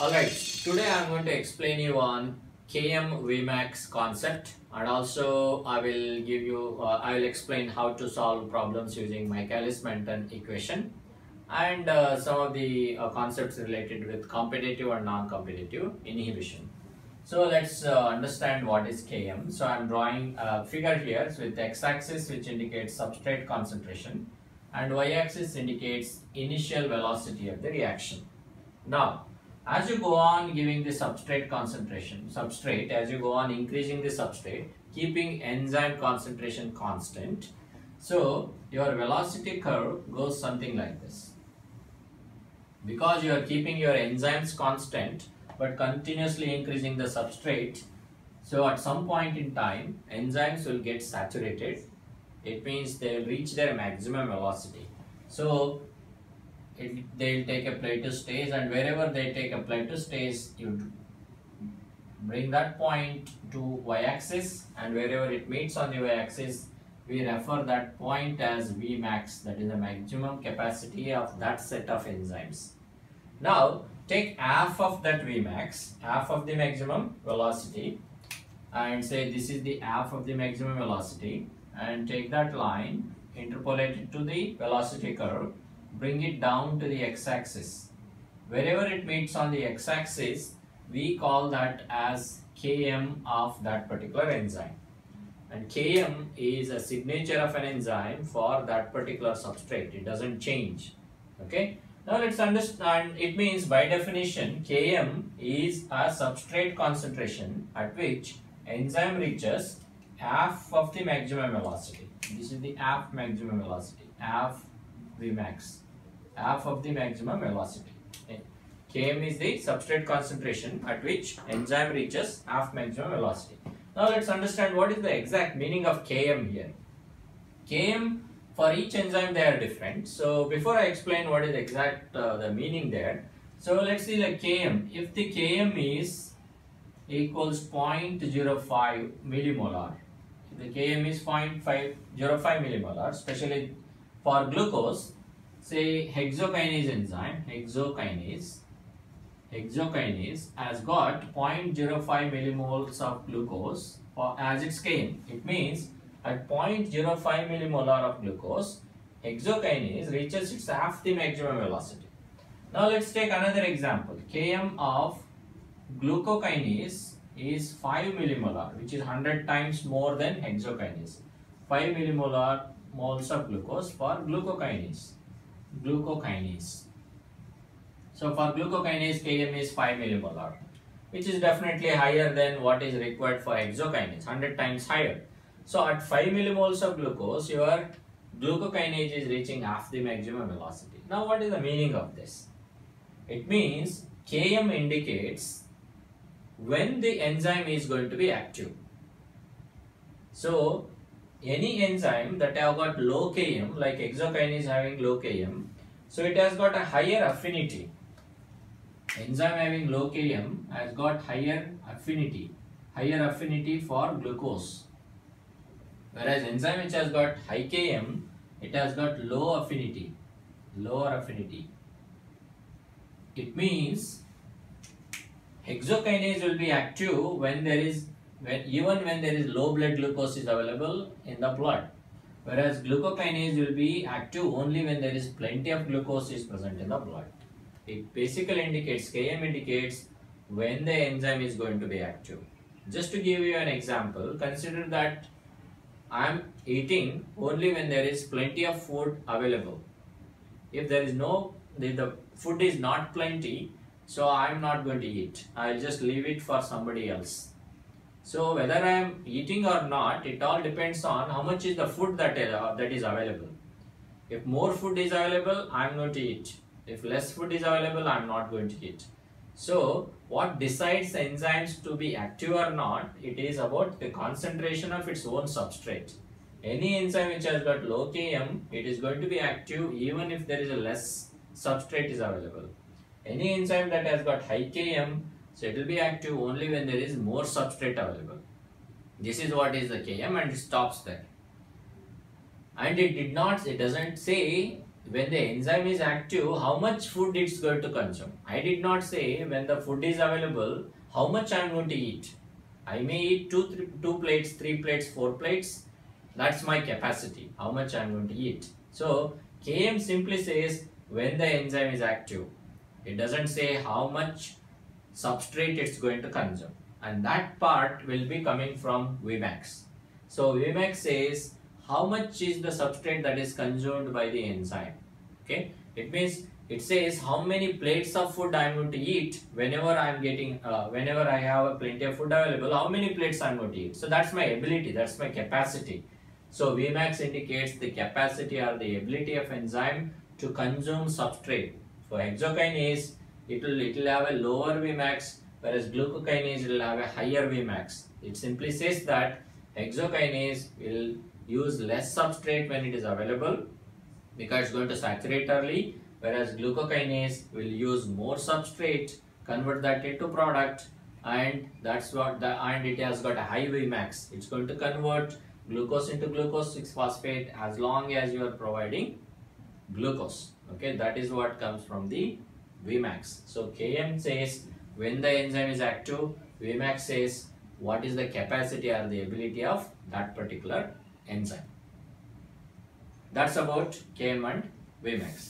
Alright, today I'm going to explain you on KM Vmax concept and also I will give you, uh, I will explain how to solve problems using Michaelis-Menten equation and uh, some of the uh, concepts related with competitive and non-competitive inhibition. So let's uh, understand what is Km. So I'm drawing a figure here with x-axis which indicates substrate concentration and y-axis indicates initial velocity of the reaction. Now, as you go on giving the substrate concentration, substrate, as you go on increasing the substrate, keeping enzyme concentration constant, so your velocity curve goes something like this. Because you are keeping your enzymes constant, but continuously increasing the substrate, so at some point in time, enzymes will get saturated. It means they will reach their maximum velocity. So it, they'll take a plateau stage and wherever they take a plateau stage, you bring that point to y-axis and wherever it meets on the y-axis, we refer that point as Vmax, that is the maximum capacity of that set of enzymes. Now, take half of that Vmax, half of the maximum velocity and say this is the half of the maximum velocity and take that line, interpolate it to the velocity curve, bring it down to the x-axis. Wherever it meets on the x-axis, we call that as Km of that particular enzyme. And Km is a signature of an enzyme for that particular substrate. It doesn't change. Okay. Now let's understand, it means by definition, Km is a substrate concentration at which enzyme reaches half of the maximum velocity. This is the half maximum velocity, half Vmax, half of the maximum velocity. Km is the substrate concentration at which enzyme reaches half maximum velocity. Now let's understand what is the exact meaning of Km here. Km for each enzyme they are different. So before I explain what is exact uh, the meaning there, so let's see the Km. If the Km is equals 0.05 millimolar, the Km is 0.505 millimolar, especially for glucose, say hexokinase enzyme, hexokinase, hexokinase has got 0.05 millimoles of glucose for as its Km. It means at 0.05 millimolar of glucose, hexokinase reaches its half the maximum velocity. Now let's take another example. Km of glucokinase is 5 millimolar, which is 100 times more than hexokinase. 5 millimolar moles of glucose for glucokinase. Glucokinase. So for glucokinase, Km is 5 millimolar, which is definitely higher than what is required for hexokinase, 100 times higher. So at 5 millimoles of glucose, your glucokinase is reaching half the maximum velocity. Now what is the meaning of this? It means Km indicates when the enzyme is going to be active. So any enzyme that have got low Km, like hexokinase having low Km, so it has got a higher affinity. Enzyme having low Km has got higher affinity, higher affinity for glucose. Whereas enzyme which has got high Km, it has got low affinity, lower affinity. It means hexokinase will be active when there is when even when there is low blood glucose is available in the blood whereas glucokinase will be active only when there is plenty of glucose is present in the blood it basically indicates km indicates when the enzyme is going to be active just to give you an example consider that i am eating only when there is plenty of food available if there is no the, the food is not plenty so I'm not going to eat. I'll just leave it for somebody else. So whether I am eating or not, it all depends on how much is the food that is, uh, that is available. If more food is available, I'm going to eat. If less food is available, I'm not going to eat. So what decides enzymes to be active or not, it is about the concentration of its own substrate. Any enzyme which has got low Km, it is going to be active even if there is a less substrate is available. Any enzyme that has got high Km, so it will be active only when there is more substrate available. This is what is the Km and it stops there. And it did not, it doesn't say when the enzyme is active, how much food it's going to consume. I did not say when the food is available, how much I am going to eat. I may eat two, three, two plates, three plates, four plates. That's my capacity, how much I am going to eat. So Km simply says when the enzyme is active. It doesn't say how much substrate it's going to consume. And that part will be coming from Vmax. So Vmax says how much is the substrate that is consumed by the enzyme. Okay, it means it says how many plates of food I am going to eat whenever I am getting, uh, whenever I have a plenty of food available, how many plates I am going to eat. So that's my ability, that's my capacity. So Vmax indicates the capacity or the ability of enzyme to consume substrate. For hexokinase, it will, it will have a lower Vmax, whereas glucokinase will have a higher Vmax. It simply says that hexokinase will use less substrate when it is available because it's going to saturate early whereas glucokinase will use more substrate convert that into product and that's what the and it has got a high Vmax it's going to convert glucose into glucose 6 phosphate as long as you are providing glucose okay that is what comes from the Vmax so Km says when the enzyme is active Vmax says what is the capacity or the ability of that particular enzyme. That's about Km and Vmax.